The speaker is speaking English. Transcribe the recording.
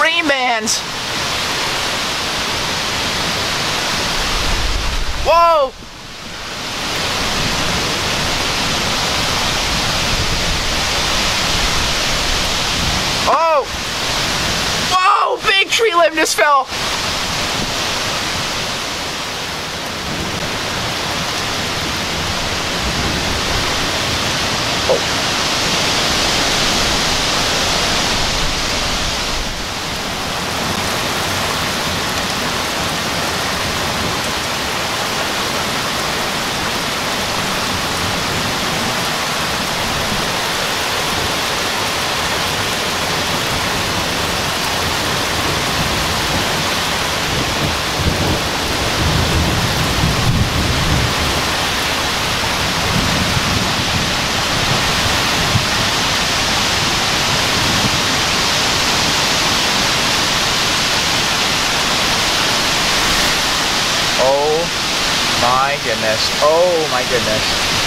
Green Bands. Whoa! Oh! Whoa! Big tree limb just fell! Oh my goodness. Oh my goodness.